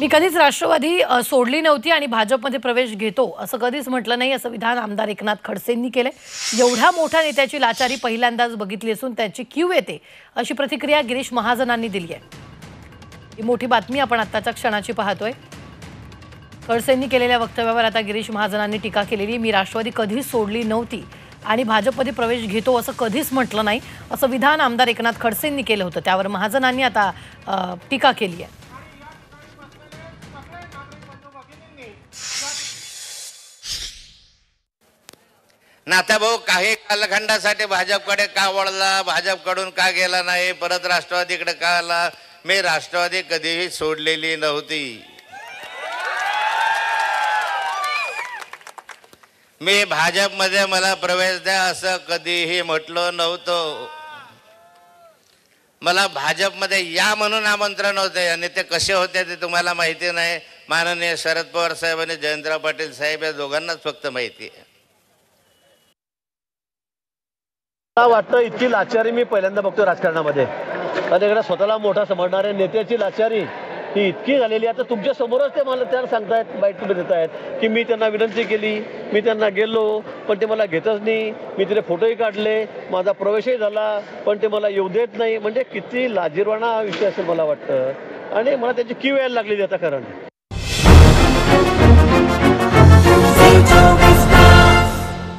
मी कधीच राष्ट्रवादी सोडली नव्हती आणि भाजपमध्ये प्रवेश घेतो असं कधीच म्हटलं नाही असं विधान आमदार एकनाथ खडसेंनी केलंय. एवढ्या मोठ्या नेत्याची लाचारी पहिल्यांदाच बघितली असून त्याची क्यू येते अशी प्रतिक्रिया गिरीश महाजनांनी दिली आहे. ही मोठी बातमी आपण आत्ताच्या क्षणाची पाहतोय. खडसेंनी केलेल्या वक्तव्यावर आता गिरीश महाजनांनी टीका केलेली मी राष्ट्रवादी कधीच सोडली नव्हती आणि भाजपमध्ये प्रवेश घेतो असं कधीच म्हटलं नाही असं विधान आमदार एकनाथ खडसेंनी केलं होतं. त्यावर महाजनांनी आता टीका केली आहे. नाथाभाऊ काही कालखंडासाठी भाजपकडे का वळला? भाजपकडून का गेला नाही? परत राष्ट्रवादीकडे का आला? मी राष्ट्रवादी कधीही सोडलेली नव्हती. मी भाजपमध्ये मला प्रवेश द्या असं कधीही म्हटलं नव्हतं. मला भाजपमध्ये या म्हणून आमंत्रण होते आणि ते कसे होते ते तुम्हाला माहिती नाही. माननीय शरद पवार साहेब आणि जयंतराव पाटील साहेब या दोघांनाच फक्त माहिती आहे. मला वाटतं इतकी लाचारी मी पहिल्यांदा बघतो राजकारणामध्ये. आणि एखाद्या स्वतःला मोठा समजणाऱ्या नेत्याची लाचारी ही इतकी झालेली आहे. आता तुमच्या समोरच ते मला त्यांना सांगतायत बाईट तुम्ही देत आहेत की मी त्यांना विनंती केली मी त्यांना गेलो पण ते मला घेतच नाही. मी तिथे फोटोही काढले माझा प्रवेशही झाला पण ते मला येऊ देत नाही. म्हणजे किती लाजीरवाणा हा विषय असेल मला वाटतं. आणि मला त्याची क्यू यायला लागलेली आता कारण.